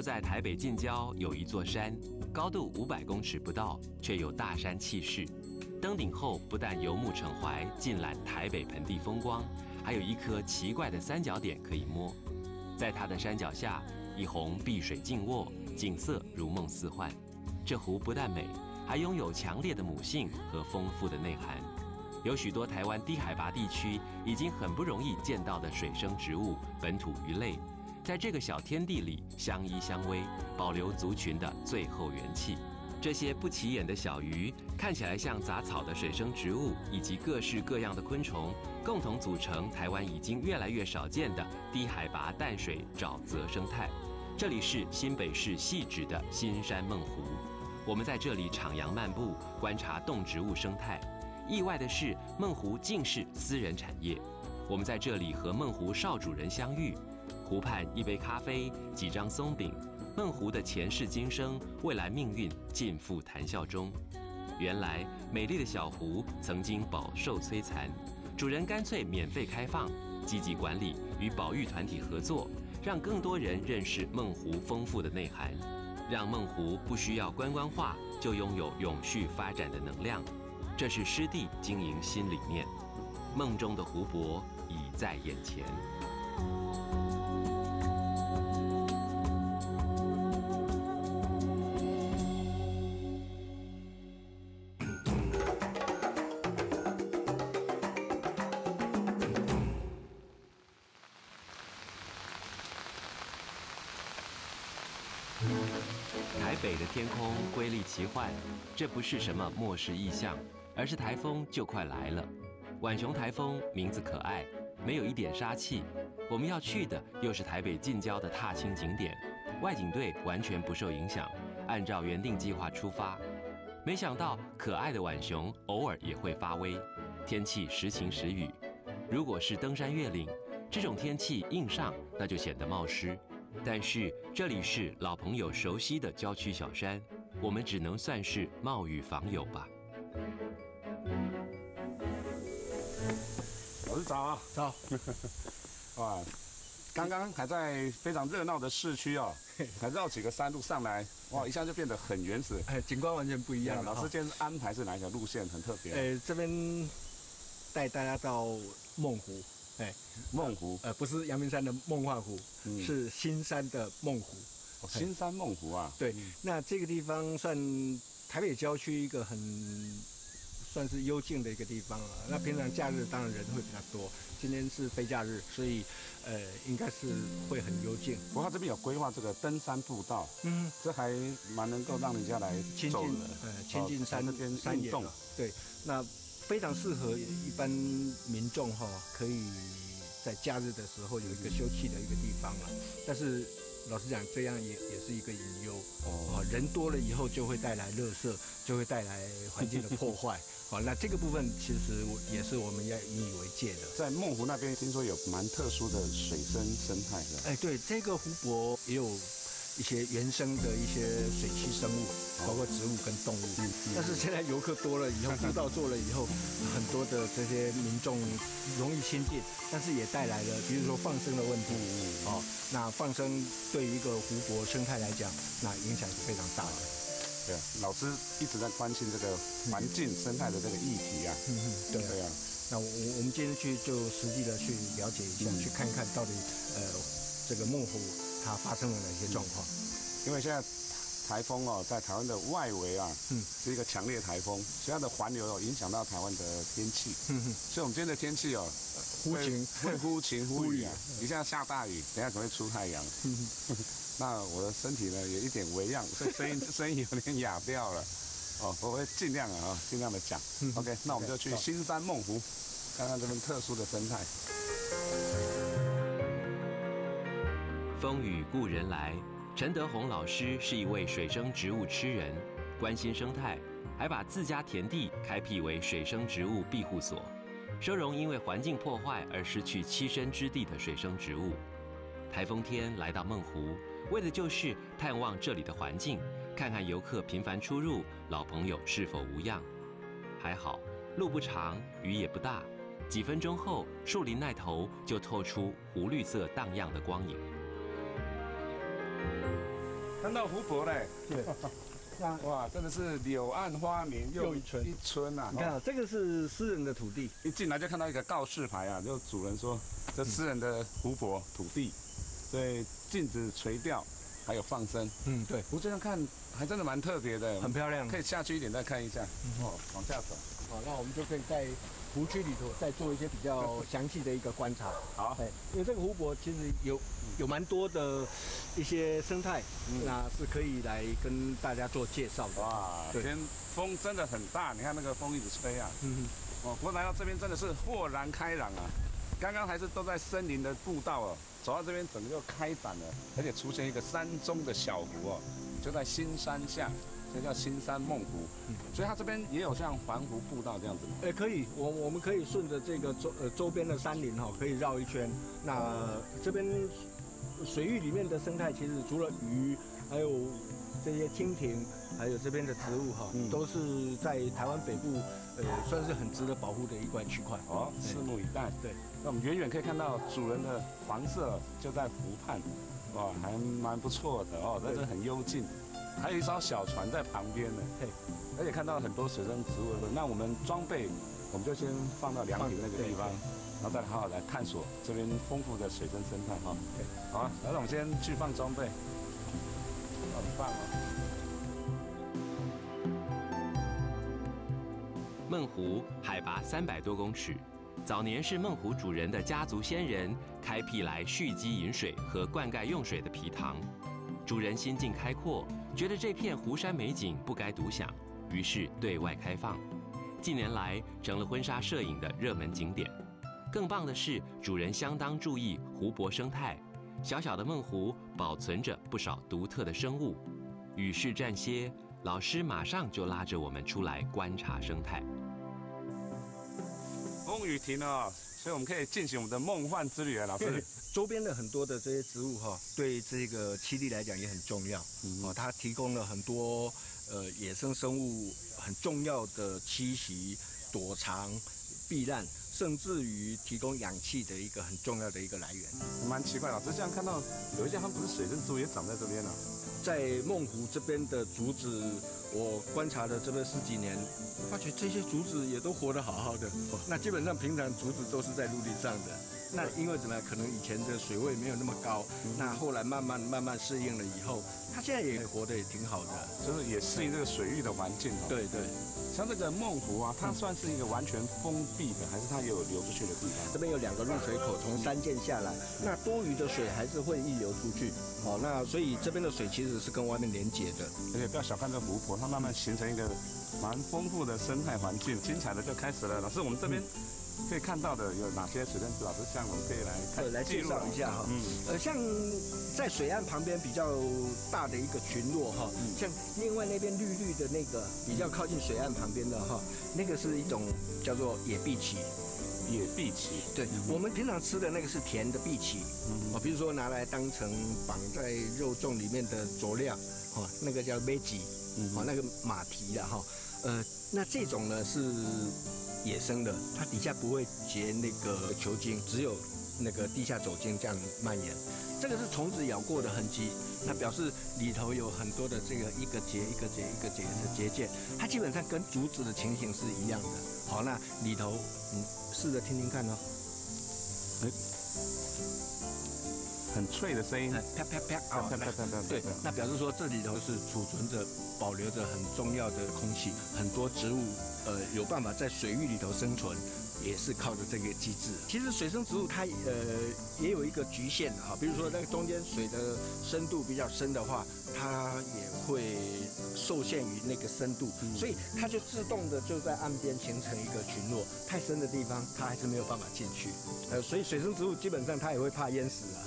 就在台北近郊有一座山，高度五百公尺不到，却有大山气势。登顶后，不但游目骋怀，尽览台北盆地风光，还有一颗奇怪的三角点可以摸。在它的山脚下，一泓碧水静卧，景色如梦似幻。这湖不但美，还拥有强烈的母性和丰富的内涵。有许多台湾低海拔地区已经很不容易见到的水生植物、本土鱼类，在这个小天地里相依相偎，保留族群的最后元气。这些不起眼的小鱼，看起来像杂草的水生植物，以及各式各样的昆虫，共同组成台湾已经越来越少见的低海拔淡水沼泽生态。这里是新北市细致的新山梦湖，我们在这里徜徉漫步，观察动植物生态。意外的是，梦湖竟是私人产业。我们在这里和梦湖少主人相遇，湖畔一杯咖啡，几张松饼，梦湖的前世今生、未来命运尽付谈笑中。原来，美丽的小湖曾经饱受摧残，主人干脆免费开放，积极管理，与保育团体合作，让更多人认识梦湖丰富的内涵，让梦湖不需要观光化，就拥有永续发展的能量。这是湿地经营新理念，梦中的湖泊已在眼前。这不是什么末世异象。而是台风就快来了，浣熊台风名字可爱，没有一点杀气。我们要去的又是台北近郊的踏青景点，外景队完全不受影响，按照原定计划出发。没想到可爱的浣熊偶尔也会发威，天气时晴时雨。如果是登山越岭，这种天气硬上那就显得冒失。但是这里是老朋友熟悉的郊区小山，我们只能算是冒雨访友吧。老师早啊，早！哇，刚刚还在非常热闹的市区哦，还绕几个山路上来，哇，一下就变得很原始，哎，景观完全不一样。老师今天安排是哪一条路线？很特别。哎，这边带大家到梦湖，哎，梦湖，呃，不是阳明山的梦幻湖，是新山的梦湖。新山梦湖啊？对，那这个地方算台北郊区一个很。算是幽静的一个地方了。那平常假日当然人会比较多，今天是非假日，所以呃应该是会很幽静。不过这边有规划这个登山步道，嗯，这还蛮能够让人家来亲近，呃，亲近山那边山野。对，那非常适合一般民众哈，可以在假日的时候有一个休憩的一个地方了。但是。老实讲，这样也也是一个隐忧哦。人多了以后，就会带来垃圾，就会带来环境的破坏。好，那这个部分其实也是我们要引以为戒的。在梦湖那边，听说有蛮特殊的水生生态的。哎，对，这个湖泊也有。一些原生的一些水栖生物，包括植物跟动物。但是现在游客多了以后，步道做了以后，很多的这些民众容易亲近，但是也带来了，比如说放生的问题。哦，那放生对于一个湖泊生态来讲，那影响是非常大的。对啊，老师一直在关心这个环境生态的这个议题啊。嗯嗯，对啊。那我我们今天去就实际的去了解一下，去看一看到底呃这个幕湖。它发生了哪些状况？因为现在台风哦，在台湾的外围啊，嗯，是一个强烈台风，所以它的环流哦，影响到台湾的天气。嗯哼，所以我们今天的天气哦，忽晴会忽晴忽雨啊，一下下大雨，等下可能会出太阳。那我的身体呢，有一点微恙，所以声音 声音有点哑掉了。哦，我会尽量啊，尽量的讲。OK，那我们就去新山梦湖，看看这边特殊的生态。风雨故人来，陈德宏老师是一位水生植物痴人，关心生态，还把自家田地开辟为水生植物庇护所，收容因为环境破坏而失去栖身之地的水生植物。台风天来到梦湖，为的就是探望这里的环境，看看游客频繁出入，老朋友是否无恙。还好路不长，雨也不大，几分钟后，树林那头就透出湖绿色荡漾的光影。看到湖泊嘞。对。哇，真的是柳暗花明又一村一村啊！你看，这个是私人的土地，一进来就看到一个告示牌啊，就主人说这私人的湖泊土地，所以，禁止垂钓，还有放生。嗯，对。我这样看还真的蛮特别的，很漂亮。可以下去一点再看一下。哦，往下走。好，那我们就可以在湖区里头再做一些比较 详细的一个观察。好，哎，因为这个湖泊其实有有蛮多的一些生态，那是可以来跟大家做介绍的。哇，今天风真的很大，你看那个风一直吹啊。嗯哦，不过来到这边真的是豁然开朗啊！刚刚还是都在森林的步道哦，走到这边整个就开展了，而且出现一个山中的小湖哦，就在新山下。这叫新山梦湖，所以它这边也有像环湖步道这样子吗？哎，可以，我我们可以顺着这个周呃周边的山林哈，可以绕一圈。那这边水域里面的生态，其实除了鱼，还有这些蜻蜓，还有这边的植物哈，都是在台湾北部呃算是很值得保护的一块区块。哦，拭目以待。对，那我们远远可以看到主人的房舍就在湖畔，哇，还蛮不错的哦，在这很幽静。还有一艘小船在旁边呢，嘿，而且看到很多水生植物。那我们装备，我们就先放到凉亭那个地方，然后再好好来探索这边丰富的水生生态哈。好啊，那我们先去放装备，很棒啊。梦湖海拔三百多公尺，早年是梦湖主人的家族先人开辟来蓄积饮水和灌溉用水的皮塘。主人心境开阔，觉得这片湖山美景不该独享，于是对外开放。近年来成了婚纱摄影的热门景点。更棒的是，主人相当注意湖泊生态，小小的梦湖保存着不少独特的生物。雨势暂歇，老师马上就拉着我们出来观察生态。风雨停了。所以我们可以进行我们的梦幻之旅啊，老师。周边的很多的这些植物哈，对这个栖地来讲也很重要。哦，它提供了很多呃野生生物很重要的栖息、躲藏、避难，甚至于提供氧气的一个很重要的一个来源。蛮奇怪，老师这样看到有一些它不是水生植物也长在这边呢。在梦湖这边的竹子，我观察了这边十几年，发觉这些竹子也都活得好好的。那基本上平常竹子都是在陆地上的，那因为怎么样？可能以前的水位没有那么高，那后来慢慢慢慢适应了以后，它现在也活得也挺好的，就是也适应这个水域的环境。对对。像这个梦湖啊，它算是一个完全封闭的，还是它有流出去的地方？这边有两个入水口，从山涧下来，那多余的水还是会溢流出去。好，那所以这边的水其实是跟外面连接的。而且不要小看这湖泊，它慢慢形成一个蛮丰富的生态环境，精彩的就开始了。老师，我们这边。可以看到的有哪些水生植物？老师，像我们可以来看来介绍一下哈。嗯，呃，像在水岸旁边比较大的一个群落哈，像另外那边绿绿的那个比较靠近水岸旁边的哈，那个是一种叫做野碧琪。野碧琪，对，我们平常吃的那个是甜的碧琪，哦，比如说拿来当成绑在肉粽里面的佐料，哦，那个叫梅吉，哦，那个马蹄的哈，呃，那这种呢是。野生的，它底下不会结那个球茎，只有那个地下走茎这样蔓延。这个是虫子咬过的痕迹，那表示里头有很多的这个一个结一个结一个结的结界。它基本上跟竹子的情形是一样的。好，那里头你试着听听看哦。很脆的声音，啪啪啪啊！啪啪啪啪对，那表示说这里头是储存着、保留着很重要的空气，很多植物呃有办法在水域里头生存，也是靠着这个机制。其实水生植物它呃也有一个局限的哈，比如说那个中间水的深度比较深的话，它也会受限于那个深度，所以它就自动的就在岸边形成一个群落。太深的地方它还是没有办法进去，呃，所以水生植物基本上它也会怕淹死啊。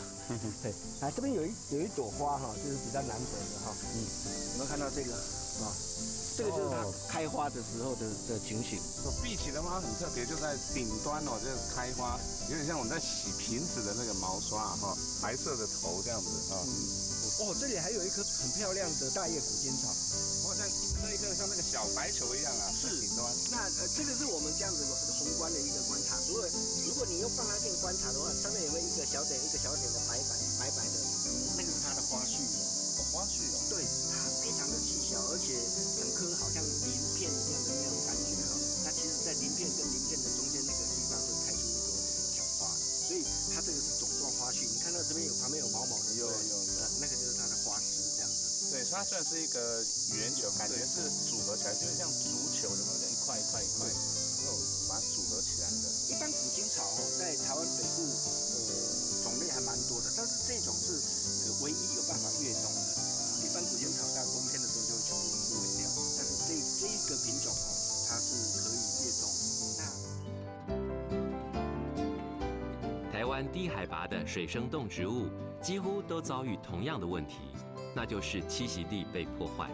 对，啊，这边有一有一朵花哈，就是比较难得的哈。嗯，有没有看到这个啊？这个就是它开花的时候的的情形。碧琪的花很特别，就在顶端哦，就是开花，有点像我们在洗瓶子的那个毛刷哈，白色的头这样子啊。哦，这里还有一棵很漂亮的大叶古金草。哇，像一颗一颗像那个小白球一样啊。是顶端。那呃，这个是我们这样子宏观的一个观察。如果如果你用放大镜观察的话，上面有没有一个小点一个小点的白白白白的？那个是它的花序。花絮哦。对，它非常的细小，而且整颗好像鳞片一样的那种感觉哈。那其实，在鳞片跟鳞片的中间那个地方会开出一朵小花，所以它这个是种状花序。你看到这边有旁边有毛毛的，有有有，那个就是它的花丝这样子。对，所以它算是一个圆球，感觉是组合起来，就是像足球有没有？一块一块一块，在台湾北部呃种类还蛮多的，但是这种是呃唯一有办法越冬的。一般古金草在冬天的时候就会全部枯萎掉，但是这这一个品种哦，它是可以越冬。那台湾低海拔的水生动植物几乎都遭遇同样的问题，那就是栖息地被破坏。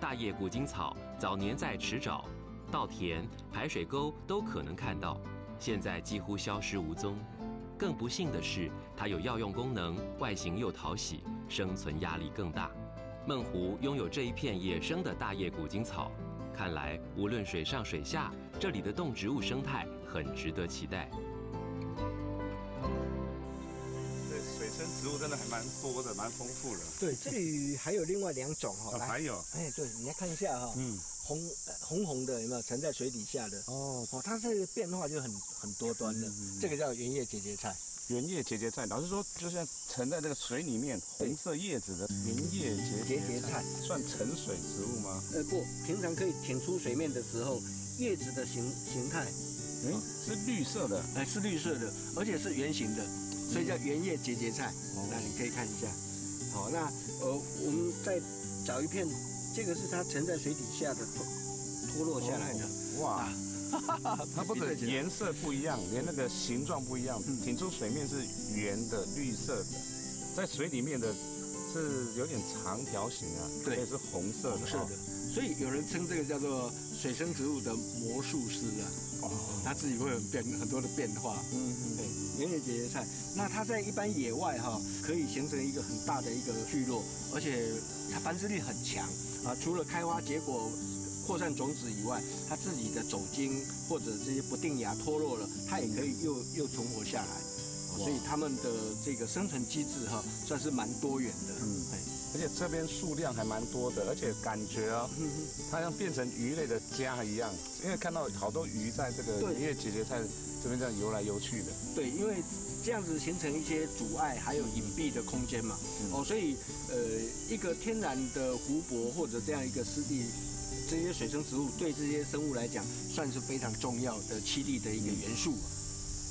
大叶古金草早年在池沼。稻田、排水沟都可能看到，现在几乎消失无踪。更不幸的是，它有药用功能，外形又讨喜，生存压力更大。梦湖拥有这一片野生的大叶古金草，看来无论水上水下，这里的动植物生态很值得期待。对，水生植物真的还蛮多的，蛮丰富的。对，这里还有另外两种哈，还有，哎，对，你来看一下哈，嗯。红红红的有没有沉在水底下的？哦哦，它这个变化就很很多端的。这个叫圆叶节节菜。圆叶节节菜，老实说，就像沉在这个水里面，红色叶子的圆叶节节节菜，算沉水植物吗？呃不，平常可以挺出水面的时候，叶子的形形态，嗯，是绿色的，哎，是绿色的，而且是圆形的，所以叫圆叶节节菜。那你可以看一下。好，那呃，我们再找一片。这个是它沉在水底下的脱脱落下来的。哇，它不止 颜色不一样，连那个形状不一样，挺出水面是圆的绿色的，在水里面的是有点长条形啊，对，是红色的，是的，所以有人称这个叫做水生植物的魔术师啊，哦，它自己会有变很多的变化，嗯嗯，对，原野节节菜，那它在一般野外哈，可以形成一个很大的一个聚落，而且它繁殖力很强。啊，除了开花结果、扩散种子以外，它自己的走茎或者这些不定芽脱落了，它也可以又又存活下来，所以它们的这个生存机制哈，算是蛮多元的。嗯，而且这边数量还蛮多的，而且感觉啊，它像变成鱼类的家一样，因为看到好多鱼在这个因为姐姐在这边这样游来游去的。对，因为。这样子形成一些阻碍，还有隐蔽的空间嘛？哦，所以呃，一个天然的湖泊或者这样一个湿地，这些水生植物对这些生物来讲，算是非常重要的栖地的一个元素。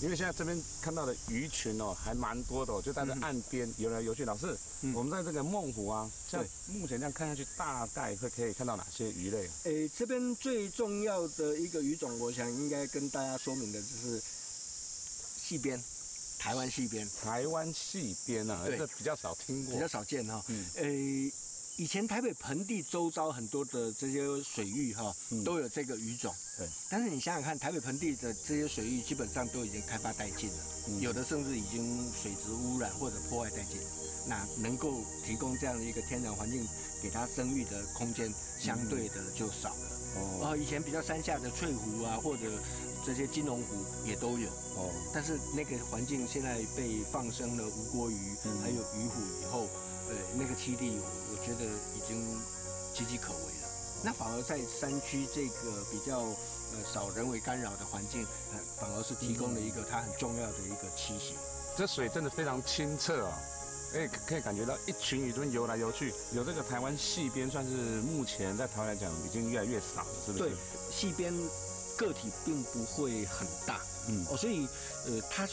因为现在这边看到的鱼群哦，还蛮多的，就在这岸边游来游去。老师，我们在这个梦湖啊，像目前这样看下去，大概会可以看到哪些鱼类？诶，这边最重要的一个鱼种，我想应该跟大家说明的就是细边。台湾细边，台湾细边啊，这比较少听过，比较少见哈。嗯，呃，以前台北盆地周遭很多的这些水域哈，都有这个鱼种。对，但是你想想看，台北盆地的这些水域基本上都已经开发殆尽了，有的甚至已经水质污染或者破坏殆尽。那能够提供这样的一个天然环境给它生育的空间，相对的就少了。哦，以前比较山下的翠湖啊，或者。这些金龙湖也都有哦，但是那个环境现在被放生了无国鱼，还有鱼虎以后，呃，那个栖地我觉得已经岌岌可危了。那反而在山区这个比较呃少人为干扰的环境，呃，反而是提供了一个它很重要的一个栖息。这水真的非常清澈啊，哎，可以感觉到一群鱼都游来游去。有这个台湾细边，算是目前在台湾来讲已经越来越少了，是不是？对，细边。个体并不会很大，嗯哦，所以呃，它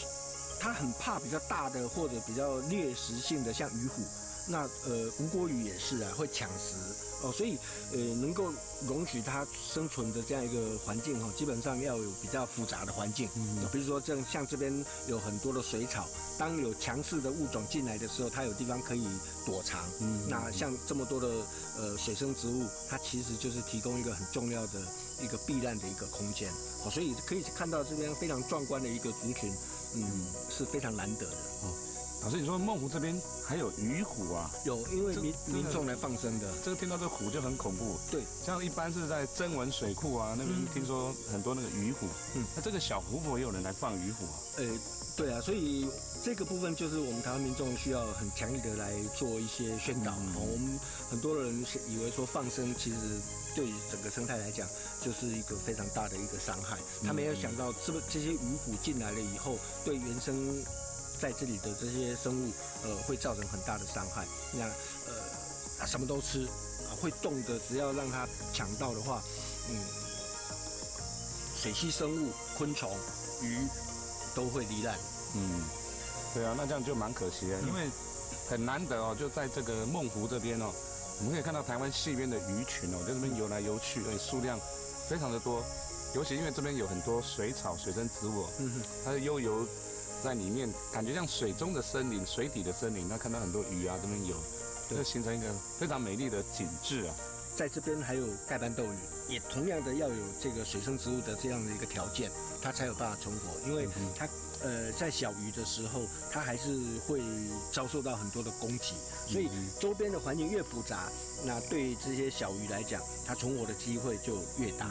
它很怕比较大的或者比较掠食性的，像鱼虎。那呃，吴国鱼也是啊，会抢食哦，所以呃，能够容许它生存的这样一个环境哈，基本上要有比较复杂的环境，嗯，比如说像像这边有很多的水草，当有强势的物种进来的时候，它有地方可以躲藏，嗯，那像这么多的呃水生植物，它其实就是提供一个很重要的一个避难的一个空间，哦，所以可以看到这边非常壮观的一个族群，嗯，是非常难得的哦。老师，你说孟湖这边还有鱼虎啊？有，因为民民众来放生的。这个听到这虎就很恐怖。对，像一般是在曾文水库啊那边，听说很多那个鱼虎。嗯，那这个小湖泊也有人来放鱼虎啊？呃，对啊，所以这个部分就是我们台湾民众需要很强力的来做一些宣导。我们很多人以为说放生其实对于整个生态来讲就是一个非常大的一个伤害，他没有想到这个这些鱼虎进来了以后，对原生。在这里的这些生物，呃，会造成很大的伤害。那呃，什么都吃，啊，会动的，只要让它抢到的话，嗯，水栖生物、昆虫、鱼都会罹难。嗯，对啊，那这样就蛮可惜的，因为很难得哦，就在这个梦湖这边哦，我们可以看到台湾西边的鱼群哦，在这边游来游去，而且数量非常的多。尤其因为这边有很多水草、水生植物，嗯它是悠游。在里面感觉像水中的森林，水底的森林，那看到很多鱼啊，这边有，就形成一个非常美丽的景致啊。在这边还有盖斑斗鱼，也同样的要有这个水生植物的这样的一个条件，它才有办法存活。因为它呃在小鱼的时候，它还是会遭受到很多的攻击，所以周边的环境越复杂，那对这些小鱼来讲，它存活的机会就越大。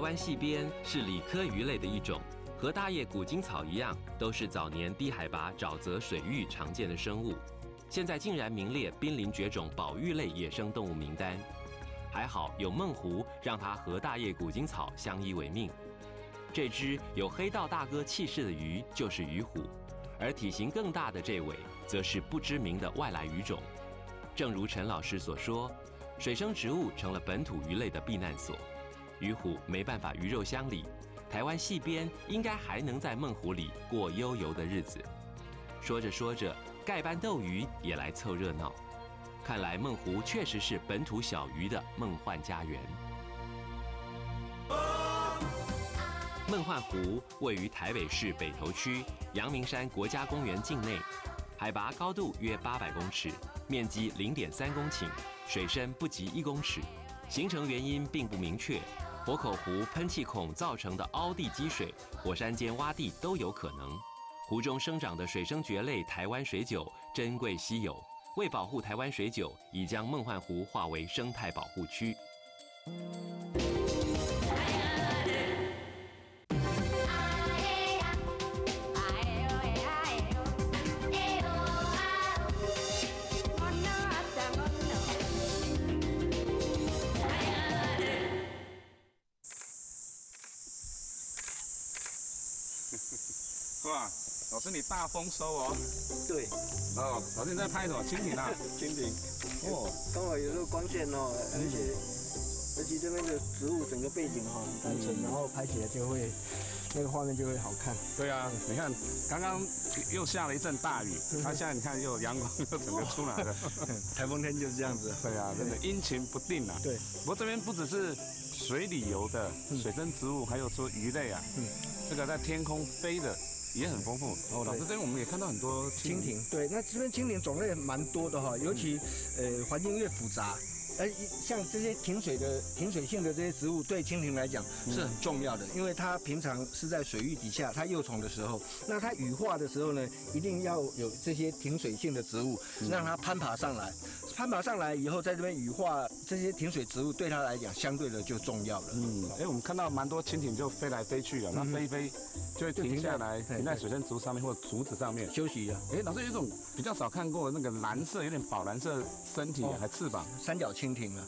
湾细边是鲤科鱼类的一种，和大叶古金草一样，都是早年低海拔沼泽水域常见的生物，现在竟然名列濒临绝种保育类野生动物名单。还好有梦湖让它和大叶古金草相依为命。这只有黑道大哥气势的鱼就是鱼虎，而体型更大的这尾则是不知名的外来鱼种。正如陈老师所说，水生植物成了本土鱼类的避难所。鱼虎没办法鱼肉乡里，台湾戏边应该还能在梦湖里过悠游的日子。说着说着，盖班斗鱼也来凑热闹。看来梦湖确实是本土小鱼的梦幻家园。梦幻湖位于台北市北投区阳明山国家公园境内，海拔高度约八百公尺，面积零点三公顷，水深不及一公尺，形成原因并不明确。火口湖喷气孔造成的凹地积水、火山间洼地都有可能。湖中生长的水生蕨类台湾水韭珍贵稀有，为保护台湾水韭，已将梦幻湖划为生态保护区。你大丰收哦！对，哦，老师你在拍什么？蜻蜓啊，蜻蜓。哦，刚好有时候光线哦，而且而且这边的植物整个背景哈很单纯，然后拍起来就会那个画面就会好看。对啊，你看刚刚又下了一阵大雨，它现在你看又阳光又整个出来了。台风天就是这样子。对啊，真的阴晴不定啊。对。不过这边不只是水里游的水生植物，还有说鱼类啊，嗯，这个在天空飞的。也很丰富哦，老师这边我们也看到很多蜻蜓。对，那这边蜻蜓种类蛮多的哈，尤其呃环境越复杂。而像这些停水的、停水性的这些植物，对蜻蜓来讲是很重要的，因为它平常是在水域底下，它幼虫的时候，那它羽化的时候呢，一定要有这些停水性的植物，让它攀爬上来。攀爬上来以后，在这边羽化这些停水植物，对它来讲相对的就重要了。嗯，哎，我们看到蛮多蜻蜓就飞来飞去了，那飞飞就会停下来，停在水生植物上面或竹子上面休息一下。哎，老师有一种比较少看过那个蓝色，有点宝蓝色身体还翅膀，三角蜻蜓了，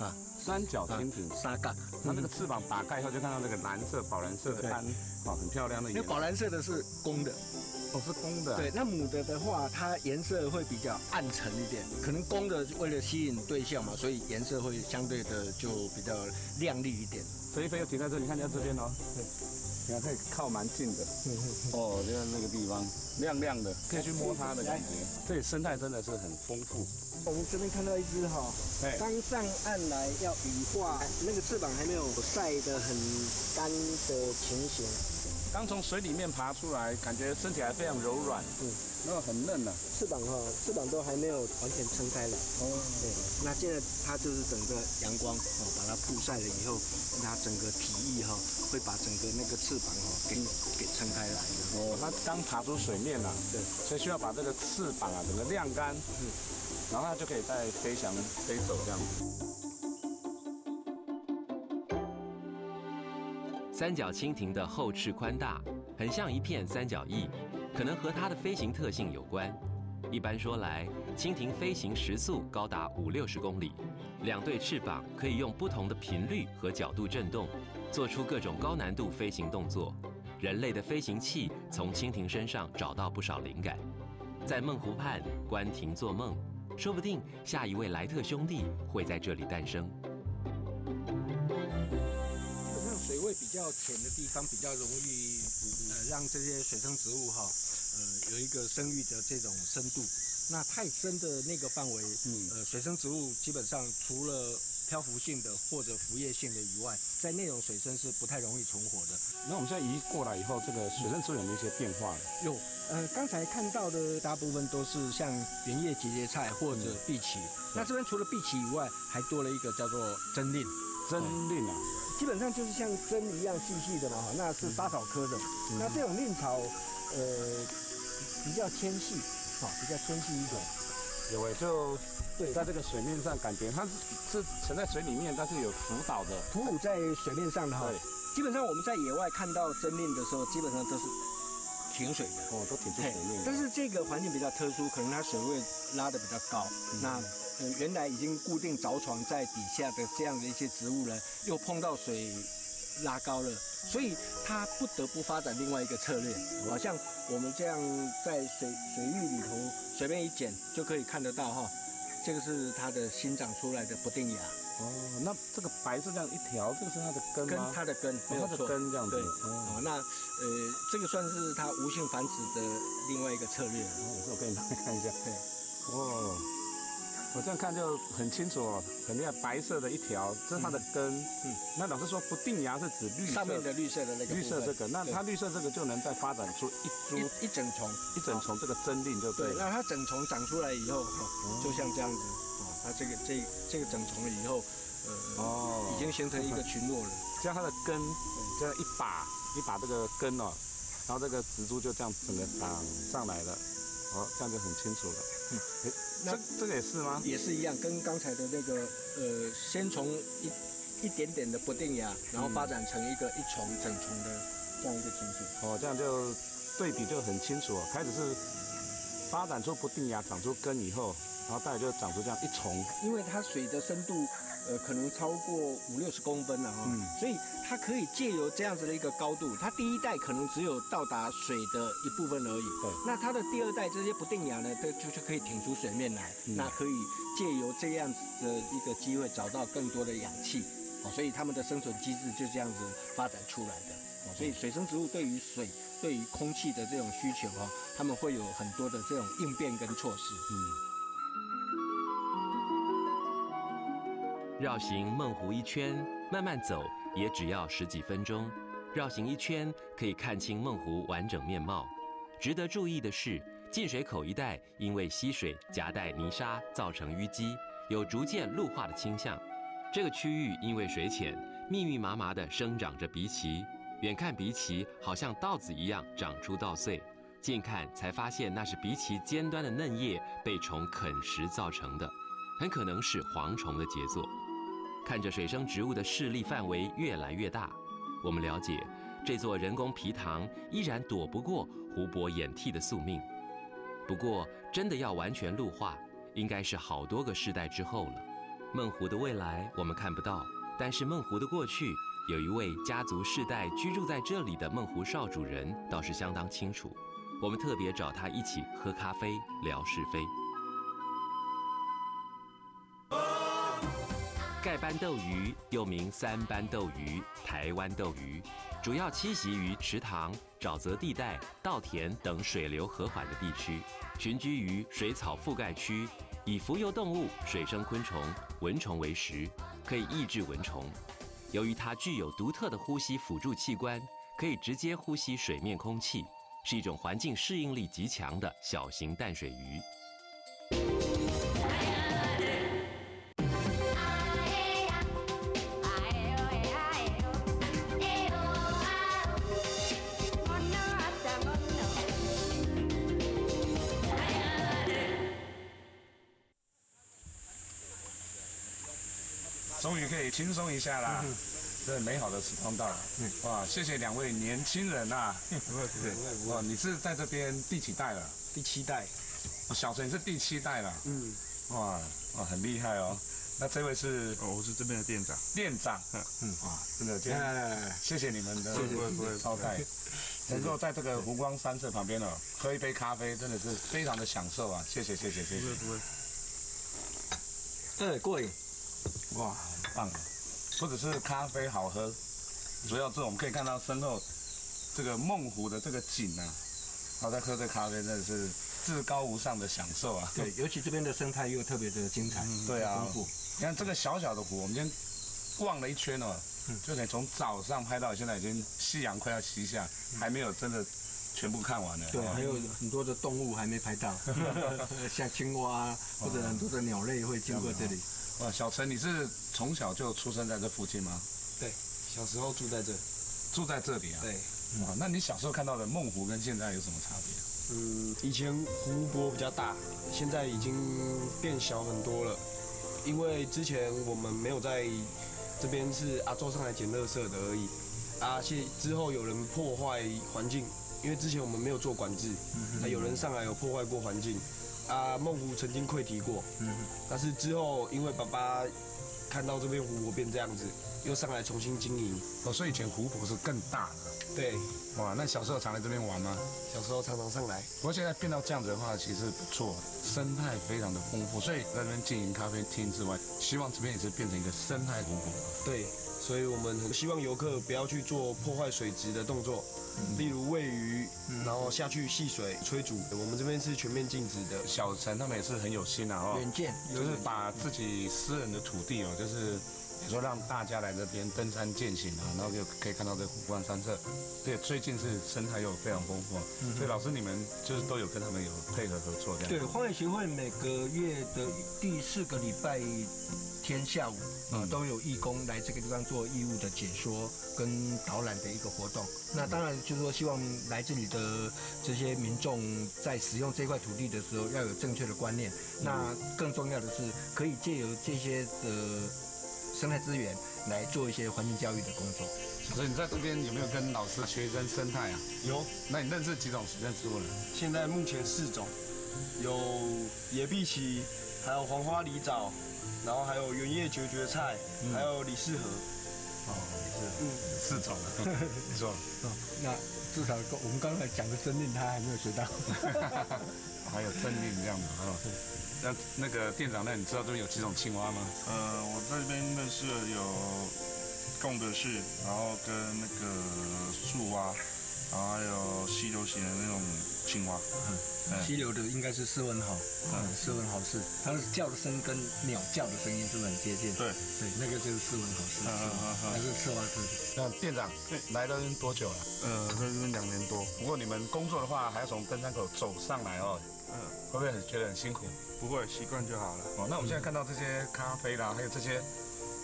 啊，三角蜻蜓，沙嘎，它那个翅膀打开以后，就看到那个蓝色宝蓝色的斑，啊，很漂亮的。那宝蓝色的是公的。哦，是公的。对，那母的的话，它颜色会比较暗沉一点。可能公的为了吸引对象嘛，所以颜色会相对的就比较亮丽一点。飞飞停在这，你看一下这边哦。对，你看可以靠蛮近的。哦，就在那个地方，亮亮的，可以去摸它的感觉。这里生态真的是很丰富。我们这边看到一只哈，刚上岸来要羽化，那个翅膀还没有晒得很干的情形。刚从水里面爬出来，感觉身体还非常柔软，嗯，那个很嫩呢。翅膀哈，翅膀都还没有完全撑开来。哦，对，那现在它就是整个阳光哦，把它曝晒了以后，它整个体液哈，会把整个那个翅膀哈给给撑开来。哦，它刚爬出水面呐，对，所以需要把这个翅膀啊整个晾干，嗯，然后它就可以再飞翔飞走这样子。三角蜻蜓的后翅宽大，很像一片三角翼，可能和它的飞行特性有关。一般说来，蜻蜓飞行时速高达五六十公里，两对翅膀可以用不同的频率和角度震动，做出各种高难度飞行动作。人类的飞行器从蜻蜓身上找到不少灵感，在梦湖畔关停做梦，说不定下一位莱特兄弟会在这里诞生。比较浅的地方比较容易，呃，让这些水生植物哈，呃，有一个生育的这种深度。那太深的那个范围，嗯，呃，水生植物基本上除了漂浮性的或者浮叶性的以外，在那种水深是不太容易存活的。那我们现在移过来以后，这个水生植物有没有一些变化？有，呃，刚才看到的大部分都是像圆叶节节菜或者碧琪。那这边除了碧琪以外，还多了一个叫做真令。真令啊。基本上就是像针一样细细的嘛，哈，那是莎草科的。那这种令草，呃，比较纤细，哈，比较纤细一点。有诶，就对，在这个水面上感觉它是是沉在水里面，但是有浮岛的，浮舞在水面上的哈。基本上我们在野外看到真令的时候，基本上都是停水的，哦，都停在水面。但是这个环境比较特殊，可能它水位拉的比较高，那。原来已经固定着床在底下的这样的一些植物呢，又碰到水拉高了，所以它不得不发展另外一个策略。好像我们这样在水水域里头随便一捡就可以看得到哈，这个是它的新长出来的不定芽。哦，那这个白色这样一条，这个是它的根吗？根，它的根，它的根这样子。哦，那呃，这个算是它无性繁殖的另外一个策略。哦，我给你看一下。对，哦。我这样看就很清楚哦，很厉害，白色的一条，这是它的根。嗯，那老师说不定芽是指绿色上面的绿色的那个绿色这个，那它绿色这个就能再发展出一株一整丛一整丛这个真令就对。那它整丛长出来以后，就像这样子，啊，它这个这这个整丛了以后，呃，哦，已经形成一个群落了。像它的根，这样一把一把这个根哦，然后这个植株就这样整个长上来了。哦，这样就很清楚了。嗯，哎，那这个也是吗？也是一样，跟刚才的那个，呃，先从一一点点的不定芽，然后发展成一个一丛整丛的这样一个情形。哦，这样就对比就很清楚。开始是发展出不定芽，长出根以后，然后大概就长出这样一丛。因为它水的深度。呃，可能超过五六十公分了哈，所以它可以借由这样子的一个高度，它第一代可能只有到达水的一部分而已。对，那它的第二代这些不定芽呢，它就就可以挺出水面来，那可以借由这样子的一个机会找到更多的氧气，哦，所以它们的生存机制就这样子发展出来的。哦，所以水生植物对于水、对于空气的这种需求哈，他们会有很多的这种应变跟措施。嗯。绕行梦湖一圈，慢慢走也只要十几分钟。绕行一圈可以看清梦湖完整面貌。值得注意的是，进水口一带因为溪水夹带泥沙，造成淤积，有逐渐陆化的倾向。这个区域因为水浅，密密麻麻地生长着鼻鳍。远看鼻鳍好像稻子一样长出稻穗，近看才发现那是鼻鳍尖端的嫩叶被虫啃食造成的，很可能是蝗虫的杰作。看着水生植物的势力范围越来越大，我们了解这座人工皮塘依然躲不过湖泊掩替的宿命。不过，真的要完全陆化，应该是好多个世代之后了。梦湖的未来我们看不到，但是梦湖的过去，有一位家族世代居住在这里的梦湖少主人倒是相当清楚。我们特别找他一起喝咖啡聊是非。盖斑斗鱼又名三斑斗鱼、台湾斗鱼，主要栖息于池塘、沼泽地带、稻田等水流和缓的地区，群居于水草覆盖区，以浮游动物、水生昆虫、蚊虫为食，可以抑制蚊虫。由于它具有独特的呼吸辅助器官，可以直接呼吸水面空气，是一种环境适应力极强的小型淡水鱼。轻松一下啦！这美好的时光到了，哇！谢谢两位年轻人呐！对，哇！你是在这边第几代了？第七代。小陈是第七代了。嗯。哇哇，很厉害哦！那这位是？哦，我是这边的店长。店长。嗯。哇，真的，今天谢谢你们的招待，能够在这个湖光山色旁边哦，喝一杯咖啡，真的是非常的享受啊！谢谢谢谢谢谢。不会不会。对，过瘾。哇，很棒！不只是咖啡好喝，主要是我们可以看到身后这个梦湖的这个景啊，然后在喝这咖啡，真的是至高无上的享受啊！对，尤其这边的生态又特别的精彩，对啊，丰富。你看这个小小的湖，我们今天逛了一圈哦，就得从早上拍到现在，已经夕阳快要西下，还没有真的全部看完呢。对，还有很多的动物还没拍到，像青蛙或者很多的鸟类会经过这里。哇，小陈，你是从小就出生在这附近吗？对，小时候住在这，住在这里啊。对，哇，那你小时候看到的梦湖跟现在有什么差别？嗯，以前湖泊比较大，现在已经变小很多了。因为之前我们没有在这边是阿周上来捡垃圾的而已，啊，现之后有人破坏环境，因为之前我们没有做管制，那有人上来有破坏过环境。啊，梦湖曾经溃堤过，嗯，但是之后因为爸爸看到这边湖泊变这样子，又上来重新经营。哦，所以以前湖泊是更大的。对。哇，那小时候常来这边玩吗？小时候常常上来。不过现在变到这样子的话，其实不错，生态非常的丰富。所以在这边经营咖啡厅之外，希望这边也是变成一个生态湖泊。对。所以我们很希望游客不要去做破坏水质的动作，例如喂鱼，然后下去戏水、催煮。我们这边是全面禁止的。小陈他们也是很有心啊，哦，远见，就是把自己私人的土地哦，就是你说让大家来这边登山健行啊，然后就可以看到这湖光山色。对，最近是生态又非常丰富，所以老师你们就是都有跟他们有配合合作这样。对，荒野协会每个月的第四个礼拜。天下午啊，都有义工来这个地方做义务的解说跟导览的一个活动。那当然就是说，希望来这里的这些民众在使用这块土地的时候要有正确的观念。那更重要的是，可以借由这些的生态资源来做一些环境教育的工作。所以你在这边有没有跟老师学生生态啊？有。那你认识几种认植物呢？现在目前四种，有野碧琪，还有黄花梨藻。然后还有原叶绝蕨菜，还有李氏河。哦，李氏，嗯，四种，没错。那至少我们刚才讲的真令他还没有学到。还有真令这样的啊。那那个店长，那你知道这边有几种青蛙吗？呃，我在这边认识有贡德氏，然后跟那个树蛙。然后还有溪流型的那种青蛙，嗯，溪流的应该是斯文豪，嗯，斯文豪是，它的叫的声音跟鸟叫的声音是不是很接近？对，对，那个就是斯文豪是，嗯嗯嗯，还是赤蛙科的。那店长来了多久了？呃，这边两年多。不过你们工作的话，还要从登山口走上来哦，嗯，会不会觉得很辛苦？不会，习惯就好了。哦，那我们现在看到这些咖啡啦，还有这些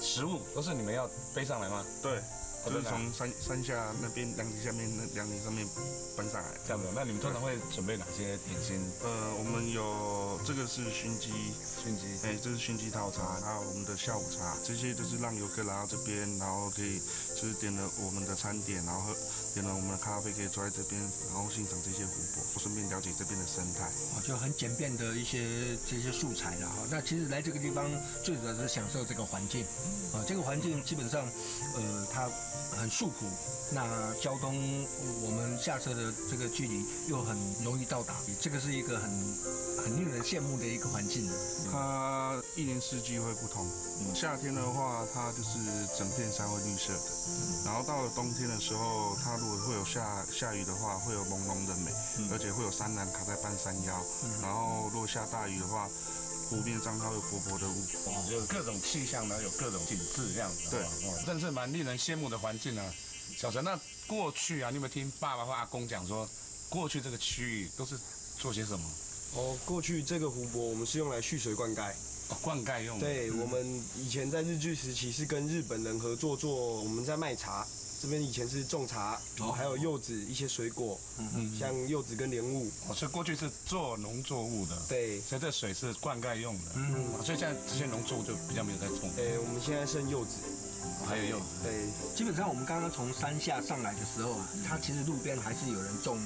食物，都是你们要背上来吗？对。就是从山山下那边凉亭下面那凉亭上面搬上来，这样子。那你们通常会准备哪些点心？呃，我们有这个是熏鸡，熏鸡，哎，这是熏鸡套餐，还有我们的下午茶，这些都是让游客来到这边，然后可以就是点了我们的餐点，然后喝点了我们的咖啡，可以坐在这边，然后欣赏这些湖泊，顺便了解这边的生态。哦，就很简便的一些这些素材了哈。那其实来这个地方最主要是享受这个环境，啊，这个环境基本上，呃，它。很素朴，那交通我们下车的这个距离又很容易到达，这个是一个很很令人羡慕的一个环境。它一年四季会不同，夏天的话，它就是整片山会绿色的，然后到了冬天的时候，它如果会有下下雨的话，会有朦胧的美，而且会有山岚卡在半山腰，然后如果下大雨的话。湖面上它有薄薄的雾，有各种气象呢，有各种景致这样子。对，真是蛮令人羡慕的环境啊。小陈，那过去啊，你有没有听爸爸或阿公讲说，过去这个区域都是做些什么？哦，过去这个湖泊我们是用来蓄水灌溉。哦，灌溉用的。对，我们以前在日据时期是跟日本人合作做，我们在卖茶。这边以前是种茶，哦，还有柚子一些水果，嗯嗯，像柚子跟莲雾。哦，所以过去是做农作物的。对。所以这水是灌溉用的。嗯。所以现在这些农作物就比较没有在种。对，我们现在剩柚子。还有柚子。对。基本上我们刚刚从山下上来的时候啊，它其实路边还是有人种。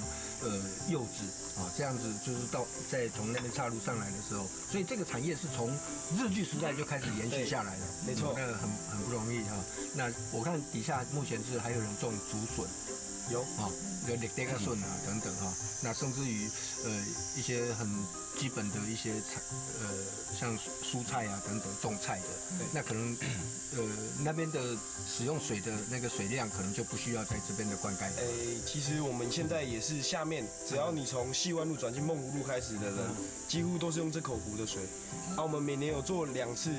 呃，柚子啊，这样子就是到在从那边岔路上来的时候，所以这个产业是从日据时代就开始延续下来的，没错，那个很很不容易哈。那我看底下目前是还有人种竹笋，有啊，有绿地笋啊等等哈。那甚至于呃一些很。基本的一些菜，呃，像蔬菜啊等等种菜的，那可能，呃，那边的使用水的那个水量可能就不需要在这边的灌溉。诶，其实我们现在也是下面，只要你从细湾路转进梦湖路开始的人，几乎都是用这口湖的水。啊，我们每年有做两次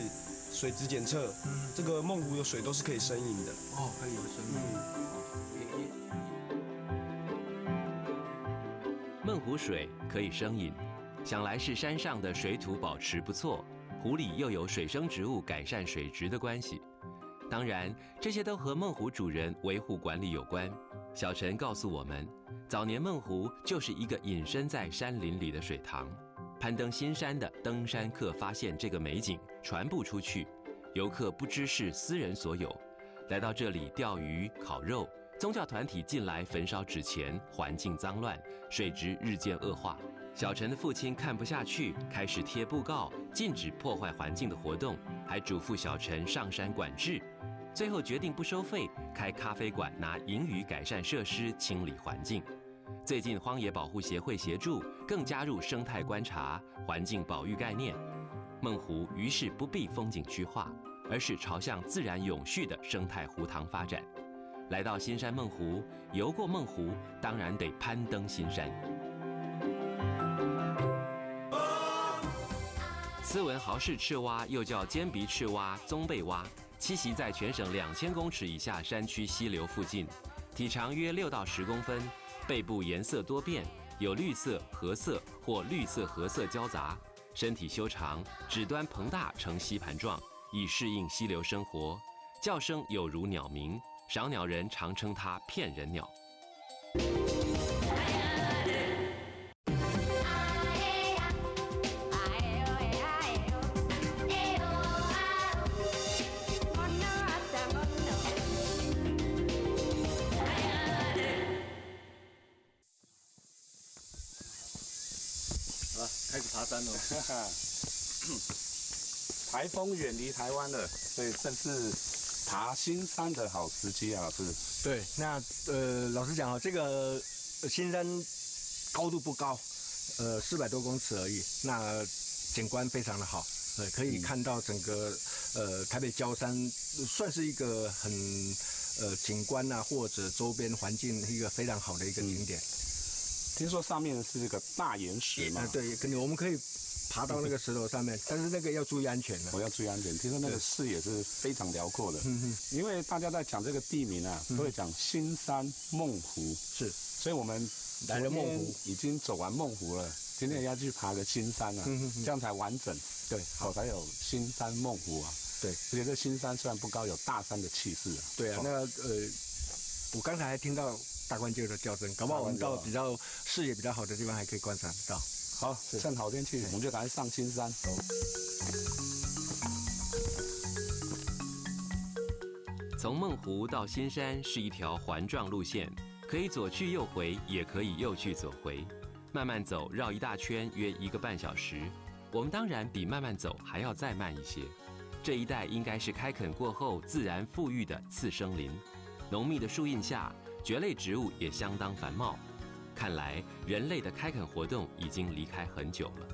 水质检测，这个梦湖的水都是可以生饮的。哦，可以有生饮。梦湖水可以生饮。想来是山上的水土保持不错，湖里又有水生植物改善水质的关系。当然，这些都和梦湖主人维护管理有关。小陈告诉我们，早年梦湖就是一个隐身在山林里的水塘。攀登新山的登山客发现这个美景，传不出去，游客不知是私人所有，来到这里钓鱼、烤肉。宗教团体进来焚烧纸钱，环境脏乱，水质日渐恶化。小陈的父亲看不下去，开始贴布告，禁止破坏环境的活动，还嘱咐小陈上山管制。最后决定不收费，开咖啡馆，拿盈余改善设施，清理环境。最近荒野保护协会协助，更加入生态观察、环境保育概念。梦湖于是不必风景区化，而是朝向自然永续的生态湖塘发展。来到新山梦湖，游过梦湖，当然得攀登新山。斯文豪氏赤蛙又叫尖鼻赤蛙、棕背蛙，栖息在全省两千公尺以下山区溪流附近，体长约六到十公分，背部颜色多变，有绿色、褐色或绿色褐色交杂，身体修长，指端膨大呈吸盘状，以适应溪流生活，叫声有如鸟鸣，赏鸟人常称它骗人鸟。远离台湾了，所以正是爬新山的好时机啊！老师，对，那呃，老实讲啊，这个新山高度不高，呃，四百多公尺而已，那景观非常的好，呃，可以看到整个呃台北郊山，算是一个很呃景观啊，或者周边环境一个非常好的一个景点。听说上面是一个大岩石嘛？对，肯定我们可以。爬到那个石头上面，但是那个要注意安全的。我要注意安全。听说那个视野是非常辽阔的。嗯嗯。因为大家在讲这个地名啊，都会讲新山梦湖。是。所以我们来了梦湖，已经走完梦湖了。今天要去爬个新山啊，这样才完整。对，好才有新山梦湖啊。对。而且这新山虽然不高，有大山的气势啊。对啊，那呃，我刚才还听到大冠鹫的叫声，搞不好我们到比较视野比较好的地方，还可以观察到。好，趁好天气，我们就赶快上青山走。从梦湖到新山是一条环状路线，可以左去右回，也可以右去左回。慢慢走，绕一大圈约一个半小时。我们当然比慢慢走还要再慢一些。这一带应该是开垦过后自然富裕的次生林，浓密的树荫下，蕨类植物也相当繁茂。看来人类的开垦活动已经离开很久了。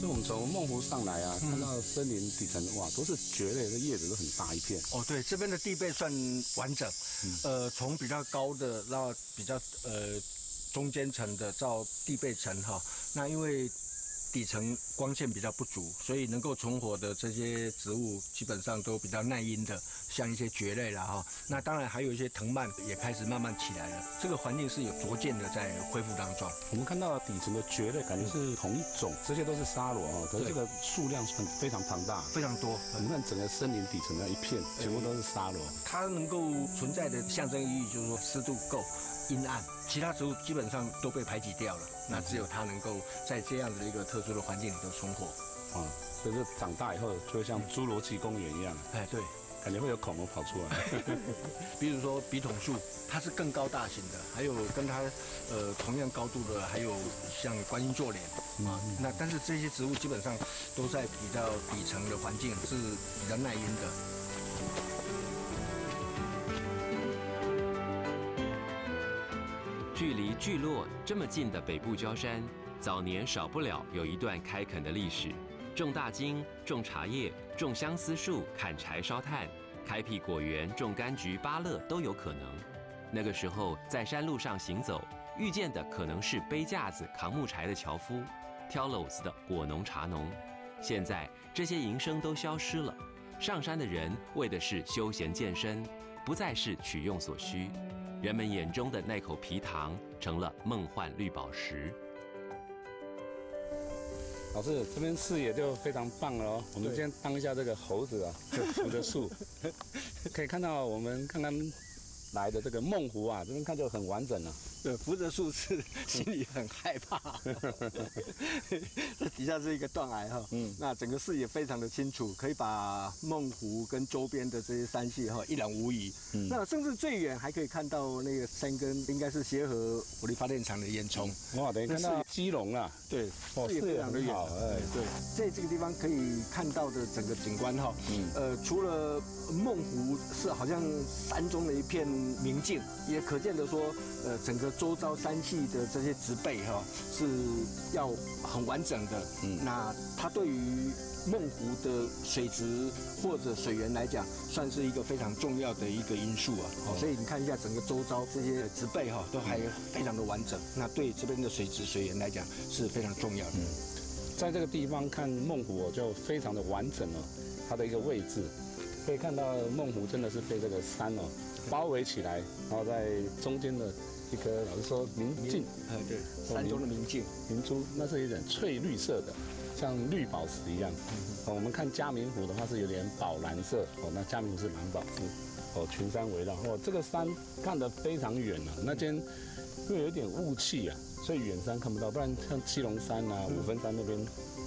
是我们从梦湖上来啊，看到森林底层哇，都是蕨类的叶子都很大一片。哦，对，这边的地被算完整。呃，从比较高的到比较呃中间层的到地被层哈，那因为底层光线比较不足，所以能够存活的这些植物基本上都比较耐阴的。像一些蕨类啦哈。那当然还有一些藤蔓也开始慢慢起来了，这个环境是有逐渐的在恢复当中。我们看到底层的蕨类感觉是同一种，这些都是沙罗哈，可是这个数量很非常庞大，非常多。我们看整个森林底层的一片，全部都是沙罗。它能够存在的象征意义就是说湿度够。阴暗，其他植物基本上都被排挤掉了，那只有它能够在这样的一个特殊的环境里头存活。啊，所以说长大以后就会像侏罗纪公园一样。哎，对，感觉会有恐龙跑出来。比如说笔筒树，它是更高大型的，还有跟它呃同样高度的，还有像观音座莲啊。那但是这些植物基本上都在比较底层的环境是比较耐阴的。距离聚落这么近的北部焦山，早年少不了有一段开垦的历史，种大金、种茶叶、种相思树、砍柴烧炭、开辟果园、种柑橘、芭乐都有可能。那个时候在山路上行走，遇见的可能是背架子扛木柴的樵夫，挑篓子的果农、茶农。现在这些营生都消失了，上山的人为的是休闲健身，不再是取用所需。人们眼中的那口皮糖成了梦幻绿宝石。老师，这边视野就非常棒了哦。我们先当一下这个猴子啊，扶着树，可以看到我们刚刚来的这个梦湖啊，这边看就很完整了。对，扶着树是心里很害怕。这底下是一个断崖哈，嗯，那整个视野非常的清楚，可以把梦湖跟周边的这些山系哈一览无遗。嗯，那甚至最远还可以看到那个山根，应该是协和火力发电厂的烟囱。哇，等于看到基隆啊。对，视野非常的好。哎，对，在这个地方可以看到的整个景观哈，嗯，呃，除了梦湖是好像山中的一片明镜，也可见得说，呃，整个。周遭山系的这些植被哈是要很完整的，嗯，那它对于梦湖的水质或者水源来讲，算是一个非常重要的一个因素啊。哦，所以你看一下整个周遭这些植被哈都还非常的完整，那对这边的水质水源来讲是非常重要的。嗯，在这个地方看梦湖就非常的完整了，它的一个位置可以看到梦湖真的是被这个山哦包围起来，然后在中间的。一颗老师说明镜，哎对，山中的明镜，明珠，那是一点翠绿色的，像绿宝石一样。哦，我们看嘉明湖的话是有点宝蓝色，哦，那嘉明湖是蓝宝石，哦，群山围绕，哦，这个山看得非常远了，那间因为有点雾气啊，所以远山看不到，不然像七龙山啊、五分山那边。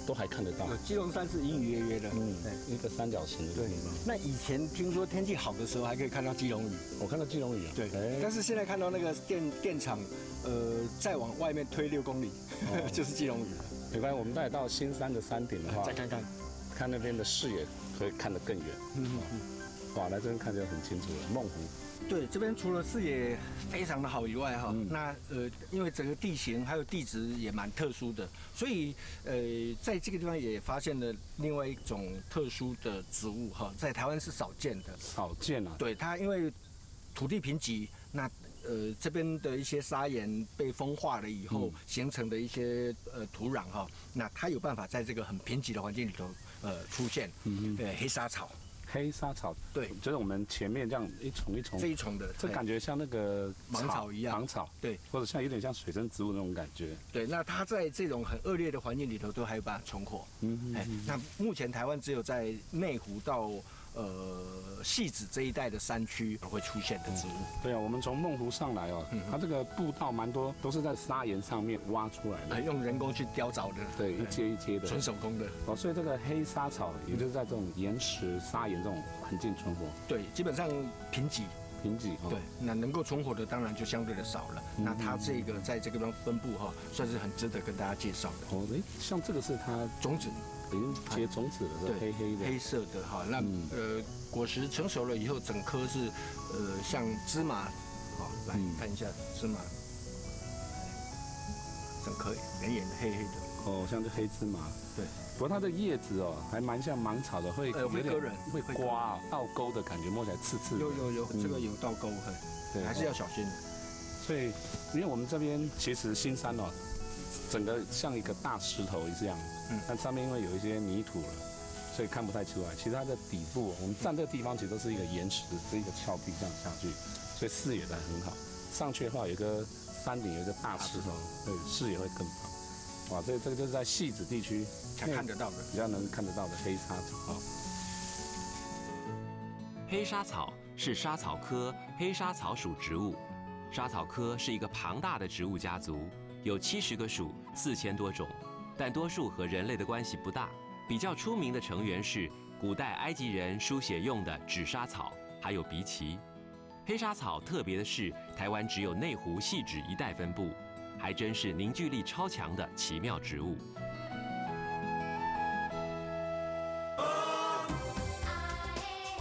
都还看得到。基隆山是隐隐约约的，嗯，对，一个三角形的地方。那以前听说天气好的时候还可以看到基隆屿，我看到基隆屿啊。对，但是现在看到那个电电厂，呃，再往外面推六公里，就是基隆屿。没关系，我们再到新山的山顶的话，再看看，看那边的视野可以看得更远。嗯嗯。哇，来这边看就很清楚了，梦湖。对，这边除了视野非常的好以外，哈，那呃，因为整个地形还有地质也蛮特殊的，所以呃，在这个地方也发现了另外一种特殊的植物，哈，在台湾是少见的。少见啊？对，它因为土地贫瘠，那呃这边的一些砂岩被风化了以后形成的一些呃土壤，哈，那它有办法在这个很贫瘠的环境里头呃出现，嗯对，黑沙草。黑沙草，对，就是我们前面这样一丛一丛，这一丛的，这感觉像那个芒草一样，芒草，对，或者像有点像水生植物那种感觉。对，那它在这种很恶劣的环境里头都还有办法存活。嗯嗯。那目前台湾只有在内湖到。呃，戏子这一带的山区会出现的植物。对啊，我们从梦湖上来哦，它这个步道蛮多，都是在砂岩上面挖出来的，用人工去雕凿的。对，一阶一阶的，纯手工的。哦，所以这个黑沙草，也就是在这种岩石、砂岩这种环境存活。对，基本上贫瘠。贫瘠。对，那能够存活的当然就相对的少了。那它这个在这个地方分布哈，算是很值得跟大家介绍的。哦，哎，像这个是它种子。已经结种子了，是黑黑的，黑色的哈。那呃，果实成熟了以后，整颗是呃像芝麻，好来看一下芝麻，整颗圆圆的黑黑的。哦，像是黑芝麻。对。不过它的叶子哦，还蛮像芒草的，会会割人，会刮倒钩的感觉，摸起来刺刺的。有有有，这个有倒钩，对，还是要小心。所以，因为我们这边其实新山哦。整个像一个大石头一样，嗯，但上面因为有一些泥土了，所以看不太出来。其实它的底部，我们站这个地方其实都是一个岩石，是一个峭壁这样下去，所以视野才很好。上去的话，有个山顶有一个大石头，对，视野会更好。哇，这这个就是在戏子地区才看得到的，比较能看得到的黑沙草。黑沙草是沙草科黑沙草属植物。沙草科是一个庞大的植物家族，有七十个属，四千多种，但多数和人类的关系不大。比较出名的成员是古代埃及人书写用的纸沙草，还有鼻鳍。黑沙草特别的是，台湾只有内湖细指一带分布。还真是凝聚力超强的奇妙植物。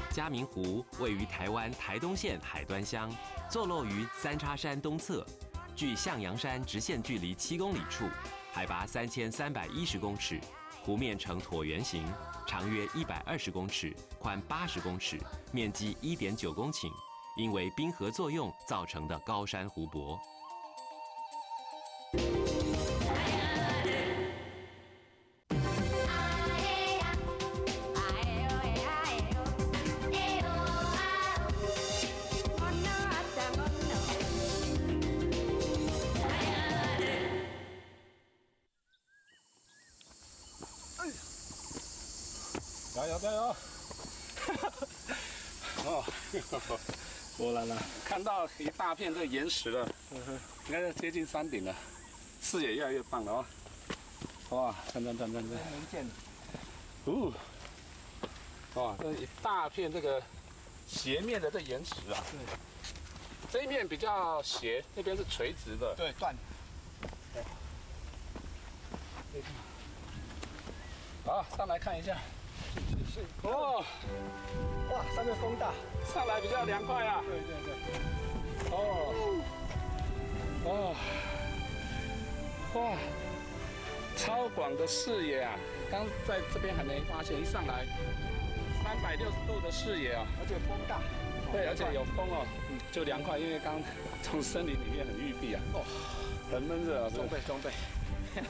嘉明湖位于台湾台东县海端乡，坐落于三叉山东侧，距向阳山直线距离七公里处，海拔三千三百一十公尺，湖面呈椭圆形，长约一百二十公尺，宽八十公尺，面积一点九公顷，因为冰河作用造成的高山湖泊。加油加油！哦，过来了，看到一大片这岩石了，应该是接近山顶了，视野越来越棒了哦。哇，转转转转转，能见。哦，哇，这一大片这个斜面的这岩石啊，这一面比较斜，那边是垂直的。对，断。好，上来看一下。哦，哇，上面风大，上来比较凉快啊。对对对。哦，哦，哇，超广的视野啊！刚在这边还没发现，一上来三百六十度的视野啊，而且风大。对，而且有风哦，就凉快，因为刚从森林里面很郁闭啊。哦，很闷热啊。装备装备。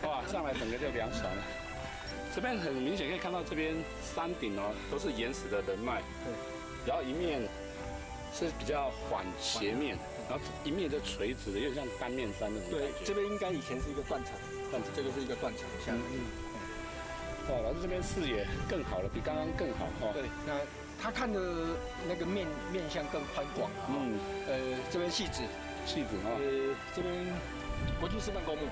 哇，上来整个就凉爽了。这边很明显可以看到，这边山顶哦都是岩石的人脉，对，然后一面是比较缓斜面，然后一面就垂直的，有点像单面山那种对，这边应该以前是一个断层，断层，这个是一个断层，像嗯，哦，老师这边视野更好了，比刚刚更好哦。对，那他看的那个面面向更宽广嗯，呃，这边戏子，戏子啊，呃，这边国际示范公墓，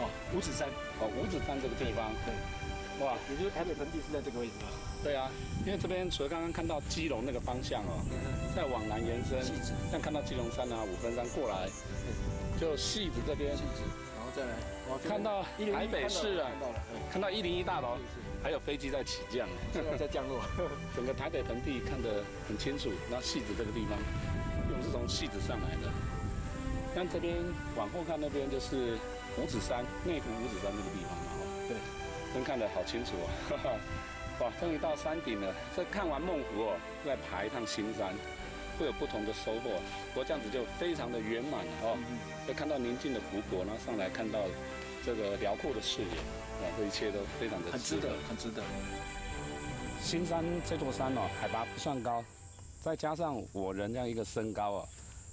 哦，五指山，哦，五指山这个地方，对。哇，也就是台北盆地是在这个位置吗？对啊，因为这边除了刚刚看到基隆那个方向哦，再往南延伸，像看到基隆山啊、五分山过来，就戏子这边，然后再来，看到台北市啊，看到一零一大楼，还有飞机在起降，在降落，整个台北盆地看得很清楚。那戏子这个地方，我们是从戏子上来的，但这边往后看那边就是五指山，内湖五指山那个地方嘛，对。真看得好清楚哦！哇，终于到山顶了。这看完梦湖哦，再爬一趟新山，会有不同的收获。不过这样子就非常的圆满了哦。就看到宁静的湖泊，然后上来看到这个辽阔的视野，啊，这一切都非常的很值得，很值得。新山这座山哦，海拔不算高，再加上我人这样一个身高哦，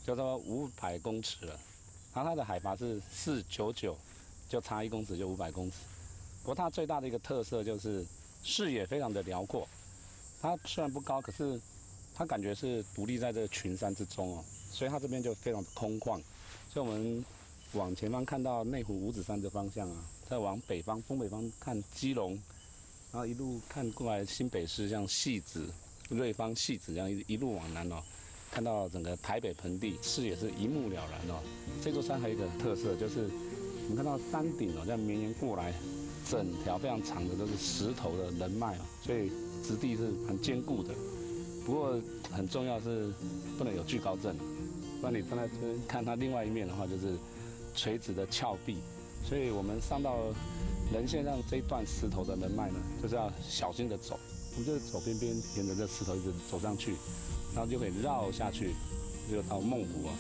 就说五百公尺了。然后它的海拔是四九九，就差一公尺就五百公尺。不过它最大的一个特色就是视野非常的辽阔。它虽然不高，可是它感觉是独立在这个群山之中哦，所以它这边就非常的空旷。所以我们往前方看到内湖五指山的方向啊，再往北方东北方看基隆，然后一路看过来新北市像戏子、瑞芳、戏子这样一一路往南哦，看到整个台北盆地视野是一目了然哦。这座山还有一个特色就是，我们看到山顶哦这样绵延过来。整条非常长的都是石头的人脉啊，所以质地是很坚固的。不过很重要是不能有惧高症，不然你站在这边看它另外一面的话，就是垂直的峭壁。所以我们上到人线上这一段石头的人脉呢，就是要小心的走。我们就走边边，沿着这石头一直走上去，然后就可以绕下去，就到梦湖啊。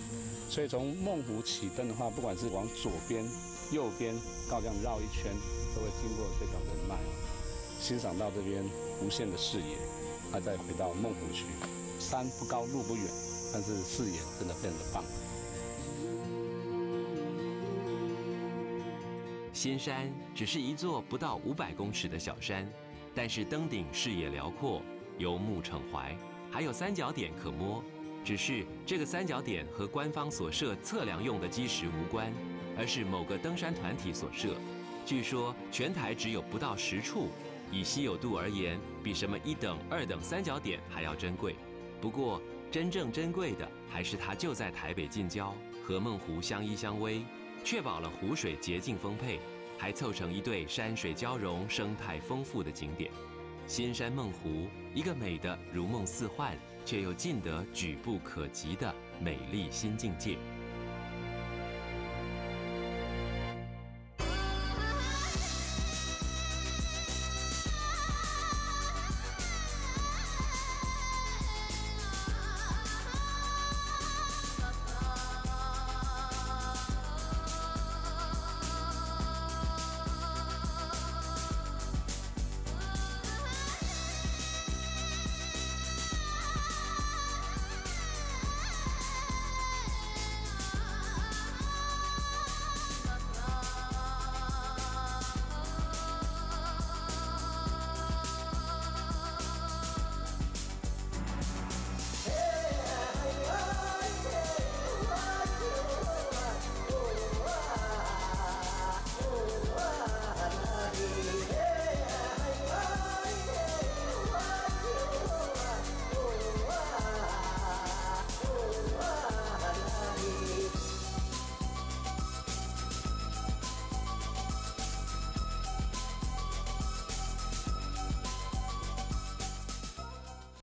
所以从梦湖起登的话，不管是往左边、右边，到这样绕一圈。都会经过这条人脉，欣赏到这边无限的视野，再回到梦湖区。山不高，路不远，但是视野真的非常的棒。仙山只是一座不到五百公尺的小山，但是登顶视野辽阔，游目骋怀，还有三角点可摸。只是这个三角点和官方所设测量用的基石无关，而是某个登山团体所设。据说全台只有不到十处，以稀有度而言，比什么一等、二等三角点还要珍贵。不过真正珍贵的还是它就在台北近郊，和梦湖相依相偎，确保了湖水洁净丰沛，还凑成一对山水交融、生态丰富的景点。新山梦湖，一个美的如梦似幻。却又近得举步可及的美丽新境界。